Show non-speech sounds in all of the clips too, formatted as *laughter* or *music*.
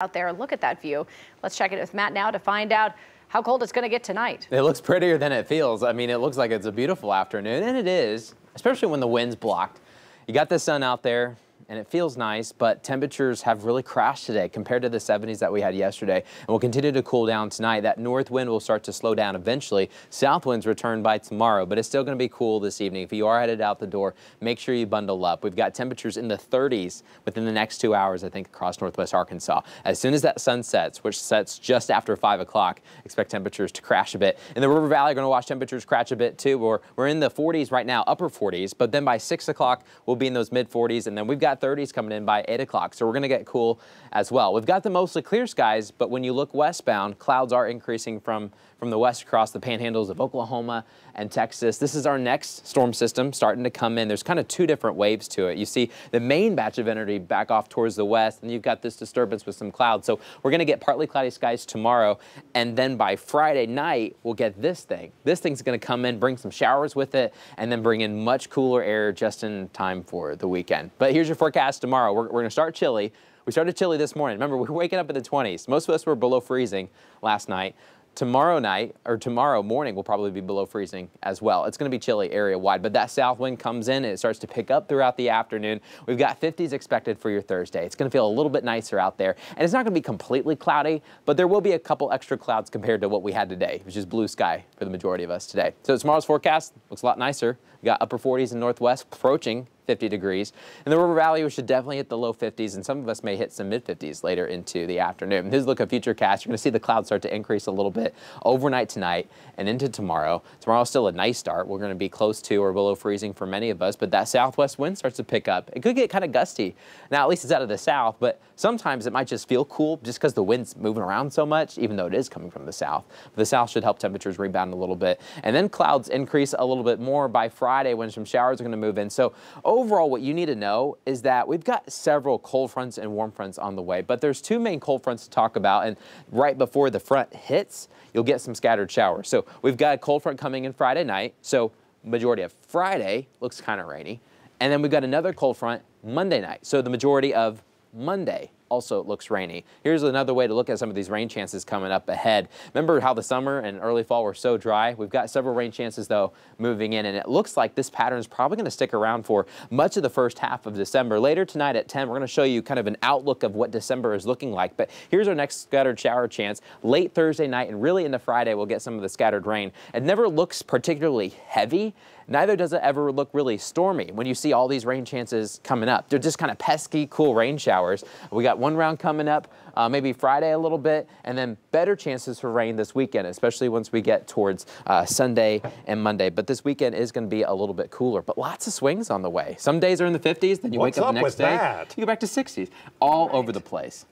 out there. Look at that view. Let's check it with Matt now to find out how cold it's going to get tonight. It looks prettier than it feels. I mean, it looks like it's a beautiful afternoon, and it is, especially when the wind's blocked. You got the sun out there and it feels nice, but temperatures have really crashed today compared to the 70s that we had yesterday and will continue to cool down tonight. That north wind will start to slow down eventually. South winds return by tomorrow, but it's still going to be cool this evening. If you are headed out the door, make sure you bundle up. We've got temperatures in the 30s within the next two hours, I think, across northwest Arkansas. As soon as that sun sets, which sets just after 5 o'clock, expect temperatures to crash a bit. In the River Valley, going to watch temperatures crash a bit too. We're, we're in the 40s right now, upper 40s, but then by 6 o'clock, we'll be in those mid 40s, and then we've got 30s coming in by 8 o'clock. So we're going to get cool as well. We've got the mostly clear skies, but when you look westbound, clouds are increasing from, from the west across the panhandles of Oklahoma and Texas. This is our next storm system starting to come in. There's kind of two different waves to it. You see the main batch of energy back off towards the west, and you've got this disturbance with some clouds. So we're going to get partly cloudy skies tomorrow, and then by Friday night, we'll get this thing. This thing's going to come in, bring some showers with it, and then bring in much cooler air just in time for the weekend. But here's your forecast tomorrow. We're, we're going to start chilly. We started chilly this morning. Remember, we were waking up in the 20s. Most of us were below freezing last night. Tomorrow night or tomorrow morning will probably be below freezing as well. It's going to be chilly area wide, but that south wind comes in and it starts to pick up throughout the afternoon. We've got 50s expected for your Thursday. It's going to feel a little bit nicer out there, and it's not going to be completely cloudy, but there will be a couple extra clouds compared to what we had today, which is blue sky for the majority of us today. So tomorrow's forecast looks a lot nicer. We got upper 40s in northwest approaching 50 degrees. In the River Valley, we should definitely hit the low 50s, and some of us may hit some mid 50s later into the afternoon. Here's a look at Futurecast. You're going to see the clouds start to increase a little bit overnight tonight and into tomorrow. Tomorrow's still a nice start. We're going to be close to or below freezing for many of us, but that southwest wind starts to pick up. It could get kind of gusty. Now, at least it's out of the south, but sometimes it might just feel cool just because the wind's moving around so much, even though it is coming from the south. But the south should help temperatures rebound a little bit. And then clouds increase a little bit more by Friday when some showers are going to move in. So overall, what you need to know is that we've got several cold fronts and warm fronts on the way, but there's two main cold fronts to talk about. And right before the front hits, you'll get some scattered showers. So we've got a cold front coming in Friday night. So majority of Friday looks kind of rainy. And then we've got another cold front Monday night. So the majority of Monday also it looks rainy. Here's another way to look at some of these rain chances coming up ahead. Remember how the summer and early fall were so dry? We've got several rain chances though moving in and it looks like this pattern is probably going to stick around for much of the first half of December. Later tonight at 10 we're going to show you kind of an outlook of what December is looking like but here's our next scattered shower chance late Thursday night and really into Friday we'll get some of the scattered rain. It never looks particularly heavy neither does it ever look really stormy when you see all these rain chances coming up. They're just kind of pesky, cool rain showers. We got one round coming up, uh, maybe Friday a little bit, and then better chances for rain this weekend, especially once we get towards uh, Sunday and Monday. But this weekend is going to be a little bit cooler, but lots of swings on the way. Some days are in the 50s, then you What's wake up, up the next day, that? you go back to 60s, all right. over the place.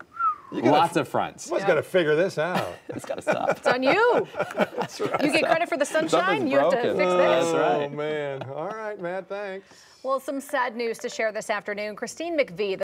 Lots of fronts. Someone's yeah. got to figure this out. *laughs* it's got to stop. It's on you. *laughs* right. You get credit for the sunshine. You have to fix this. That's right. Oh man. All right, Matt. Thanks. Well, some sad news to share this afternoon. Christine McVie.